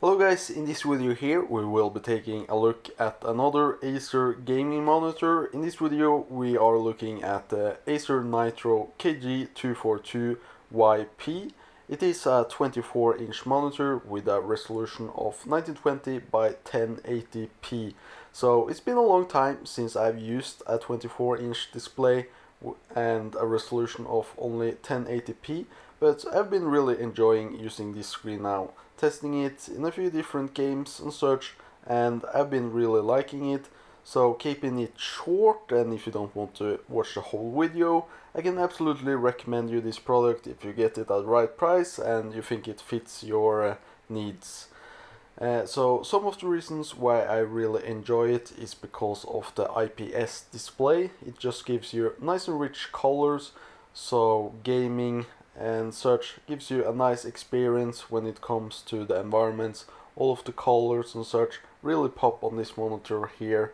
Hello guys, in this video here we will be taking a look at another Acer gaming monitor. In this video we are looking at the Acer Nitro KG242YP. It is a 24 inch monitor with a resolution of 1920 by 1080p. So it's been a long time since I've used a 24 inch display and a resolution of only 1080p but I've been really enjoying using this screen now testing it in a few different games and such and I've been really liking it so keeping it short and if you don't want to watch the whole video I can absolutely recommend you this product if you get it at the right price and you think it fits your uh, needs. Uh, so some of the reasons why I really enjoy it is because of the IPS display. It just gives you nice and rich colors so gaming and such gives you a nice experience when it comes to the environments. All of the colors and such really pop on this monitor here.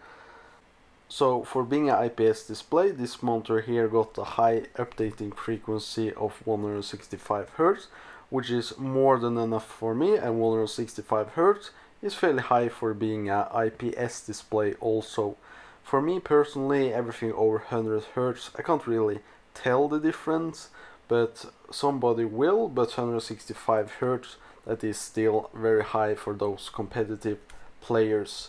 So for being an IPS display this monitor here got a high updating frequency of 165 Hz which is more than enough for me and 165 Hz is fairly high for being an IPS display also. For me personally everything over 100 Hz I can't really tell the difference but somebody will but 165 hertz that is still very high for those competitive players.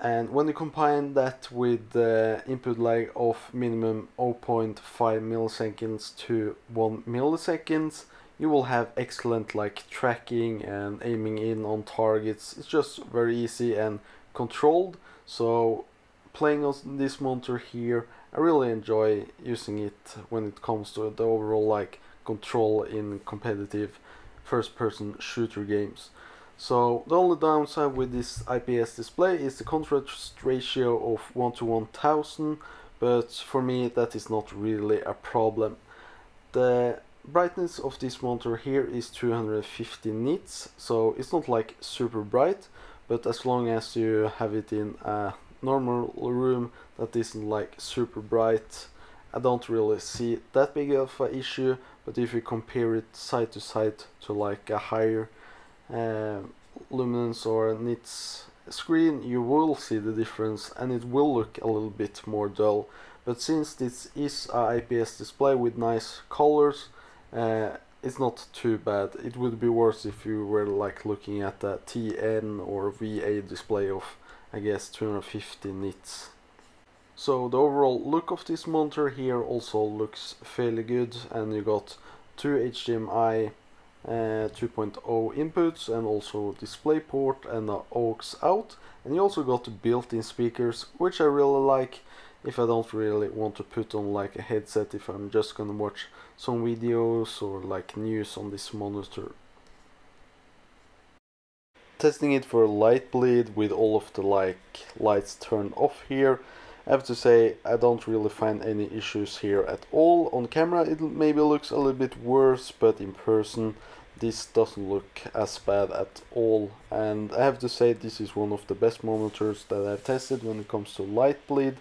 And when you combine that with the input lag of minimum 0.5 milliseconds to 1 milliseconds you will have excellent like tracking and aiming in on targets. It's just very easy and controlled so playing on this monitor here I really enjoy using it when it comes to the overall like control in competitive first person shooter games. So the only downside with this IPS display is the contrast ratio of 1 to 1000 but for me that is not really a problem. The brightness of this monitor here is 250 nits so it's not like super bright but as long as you have it in a normal room that isn't like super bright. I don't really see that big of an issue but if you compare it side to side to like a higher uh, luminance or nits screen you will see the difference and it will look a little bit more dull. But since this is a IPS display with nice colors uh, it's not too bad. It would be worse if you were like looking at a TN or VA display of I guess 250 nits. So the overall look of this monitor here also looks fairly good and you got two HDMI uh, 2.0 inputs and also DisplayPort and the aux out and you also got the built-in speakers which I really like if I don't really want to put on like a headset if I'm just gonna watch some videos or like news on this monitor testing it for light bleed with all of the like lights turned off here. I have to say I don't really find any issues here at all. On camera it maybe looks a little bit worse but in person this doesn't look as bad at all. And I have to say this is one of the best monitors that I've tested when it comes to light bleed.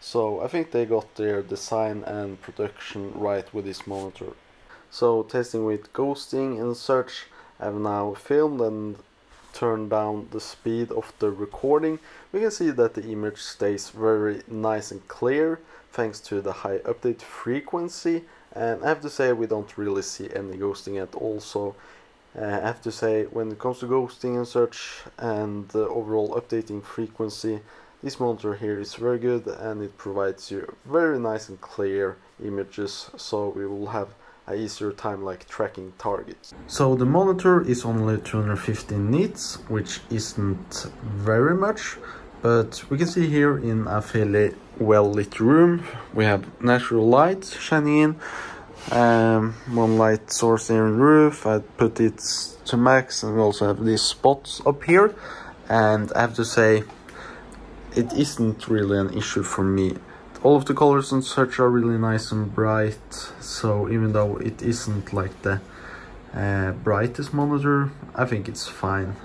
So I think they got their design and production right with this monitor. So testing with ghosting and such I've now filmed and turn down the speed of the recording. We can see that the image stays very nice and clear thanks to the high update frequency. And I have to say we don't really see any ghosting at all. So uh, I have to say when it comes to ghosting and such and the overall updating frequency this monitor here is very good and it provides you very nice and clear images. So we will have easier time like tracking targets. So the monitor is only 215 nits, which isn't very much, but we can see here in a fairly well lit room, we have natural light shining in, um, one light source here in the roof, I put it to max and we also have these spots up here, and I have to say, it isn't really an issue for me all of the colors and such are really nice and bright so even though it isn't like the uh, brightest monitor I think it's fine.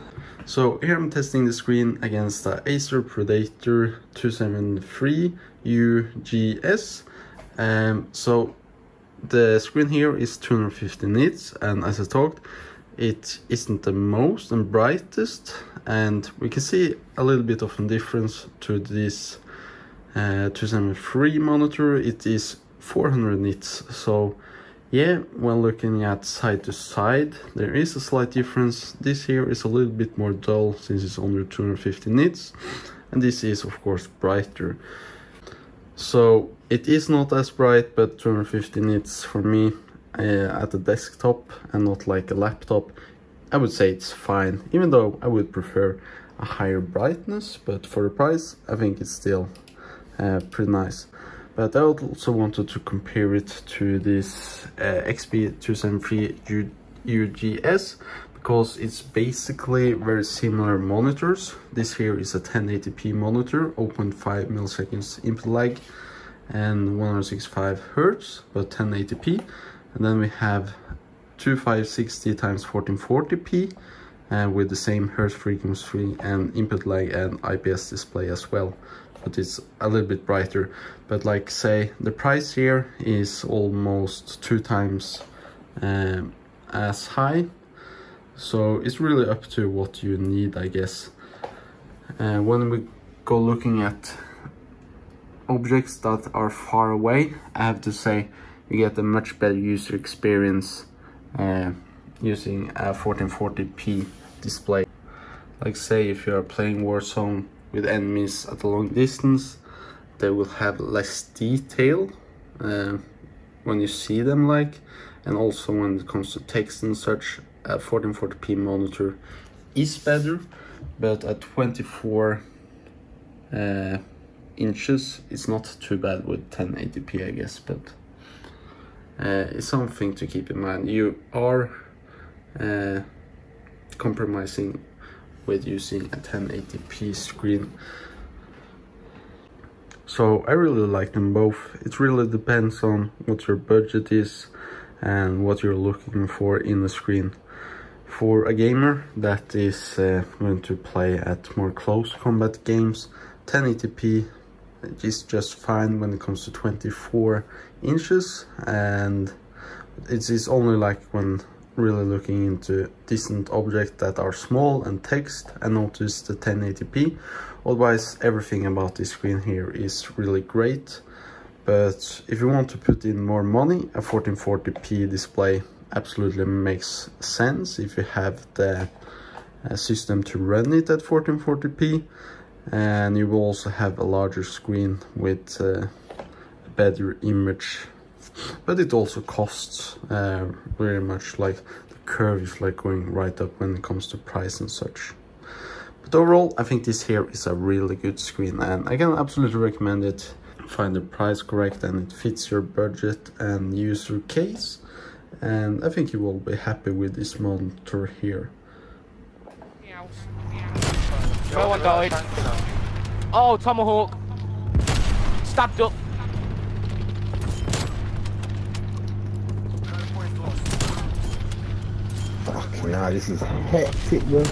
So here I'm testing the screen against the Acer Predator 273 UGS um, so the screen here is 250 nits and as I talked it isn't the most and brightest and we can see a little bit of a difference to this uh, 273 monitor it is 400 nits. So yeah when looking at side to side there is a slight difference. This here is a little bit more dull since it's under 250 nits. And this is of course brighter. So it is not as bright but 250 nits for me uh, at the desktop and not like a laptop I would say it's fine even though I would prefer a higher brightness but for the price I think it's still uh, pretty nice. But I also wanted to compare it to this uh, XB273 UGS because it's basically very similar monitors. This here is a 1080p monitor 0.5 milliseconds input lag and 165 hertz but 1080p and then we have 2560 times 1440p and with the same hertz frequency and input lag and IPS display as well but it's a little bit brighter. But like say the price here is almost two times um, as high. So it's really up to what you need I guess. Uh, when we go looking at objects that are far away I have to say you get a much better user experience uh, using a 1440p display. Like say if you are playing Warzone with enemies at a long distance, they will have less detail uh, when you see them like and also when it comes to text and such a 1440p monitor is better but at 24 uh, inches it's not too bad with 1080p I guess but uh, is something to keep in mind. You are uh, compromising with using a 1080p screen. So I really like them both. It really depends on what your budget is and what you're looking for in the screen. For a gamer that is uh, going to play at more close combat games, 1080p is just fine when it comes to 24 inches and it is only like when really looking into decent objects that are small and text and notice the 1080p otherwise everything about this screen here is really great. But if you want to put in more money a 1440p display absolutely makes sense if you have the uh, system to run it at 1440p and you will also have a larger screen with uh, a better image but it also costs uh, very much like the curve is like going right up when it comes to price and such but overall I think this here is a really good screen and I can absolutely recommend it find the price correct and it fits your budget and user case and I think you will be happy with this monitor here. Oh, Tomahawk. Stabbed up. Nah, this is hectic, bro.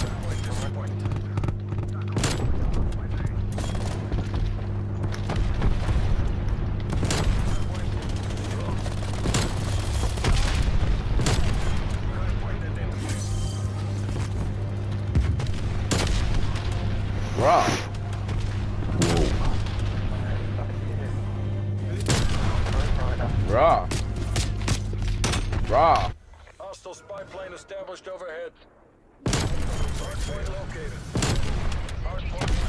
Raw. Raw. Hostile spy plane established overhead. Hardpoint located. Hardpoint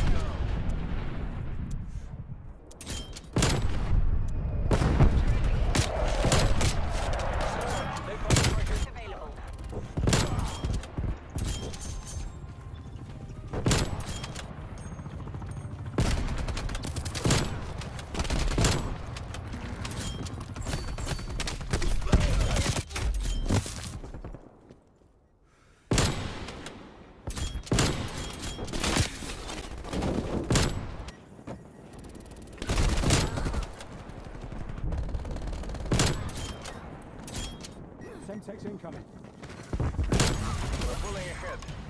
down. Incoming. We're pulling ahead.